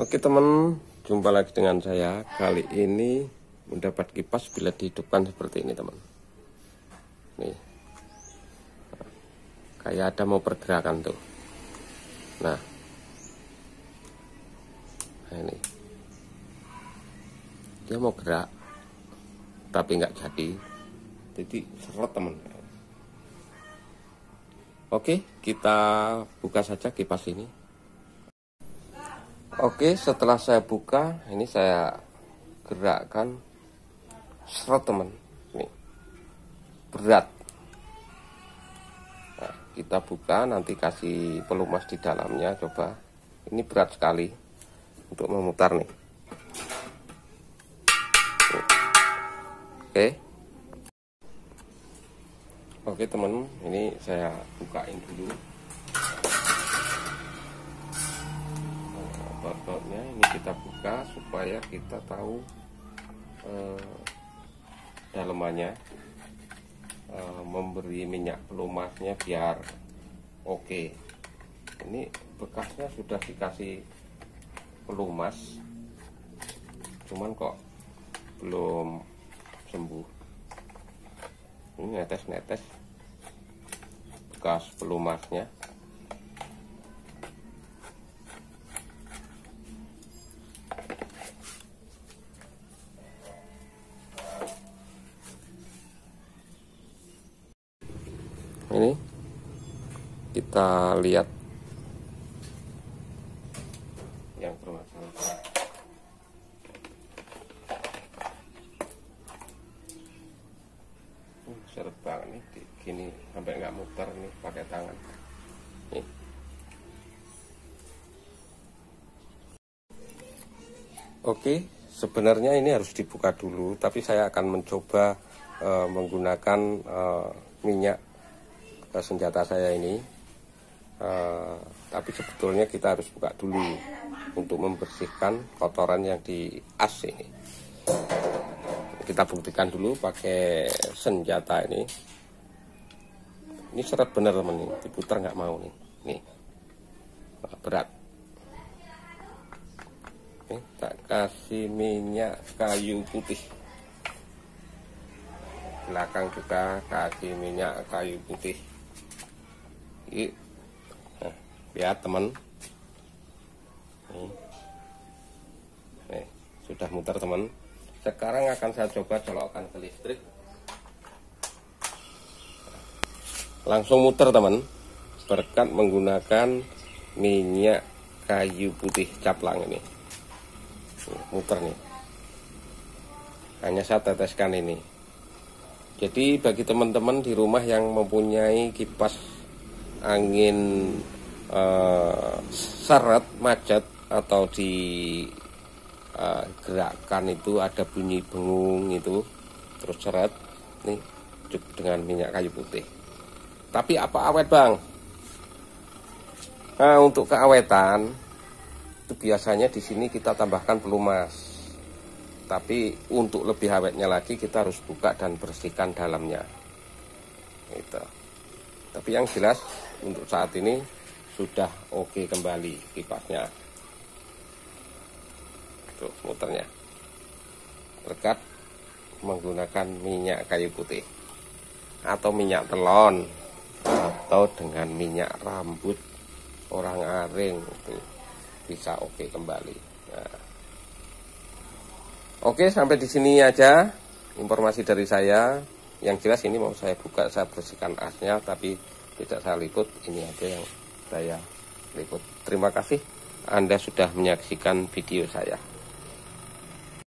Oke teman, jumpa lagi dengan saya. Kali ini mendapat kipas bila dihidupkan seperti ini teman. Nih, kayak ada mau pergerakan tuh. Nah, nah ini dia mau gerak, tapi nggak jadi. Jadi seret teman. Oke, kita buka saja kipas ini. Oke, setelah saya buka, ini saya gerakkan seret teman. Nih, berat. Nah, kita buka, nanti kasih pelumas di dalamnya, coba. Ini berat sekali untuk memutar nih. Oke. Oke teman, ini saya bukain dulu. Kita buka supaya kita tahu eh, dalemannya eh, memberi minyak pelumasnya biar oke. Ini bekasnya sudah dikasih pelumas, cuman kok belum sembuh ini netes-netes bekas pelumasnya ini. Kita lihat. Yang bermasalah uh, seret banget nih gini sampai nggak muter nih pakai tangan. Nih. Oke sebenarnya ini harus dibuka dulu tapi saya akan mencoba uh, menggunakan uh, minyak senjata saya ini. Uh, tapi sebetulnya kita harus buka dulu untuk membersihkan kotoran yang di as ini. Kita buktikan dulu pakai senjata ini. Ini seret bener teman nih diputar nggak mau nih. Nih. Berat. Nih, tak kasih minyak kayu putih. Belakang juga kasih minyak kayu putih. ini nah, lihat teman. Nih. nih sudah muter teman. Sekarang akan saya coba colokkan ke listrik. Langsung muter teman. Berkat menggunakan minyak kayu putih caplang ini. Muter nih. Hanya saya teteskan ini. Jadi bagi teman-teman di rumah yang mempunyai kipas angin eh, seret macet atau di uh, gerakan itu ada bunyi bengung itu terus seret nih dengan minyak kayu putih. Tapi apa awet bang? Nah untuk keawetan itu biasanya di sini kita tambahkan pelumas. Tapi untuk lebih awetnya lagi kita harus buka dan bersihkan dalamnya. Itu. Tapi yang jelas untuk saat ini sudah oke kembali kipasnya tuh muternya. Berkat menggunakan minyak kayu putih atau minyak telon atau dengan minyak rambut orang aring itu bisa oke kembali. Nah. oke sampai di sini aja informasi dari saya. Yang jelas ini mau saya buka saya bersihkan asnya tapi tidak saya liput ini aja yang saya liput. Terima kasih anda sudah menyaksikan video saya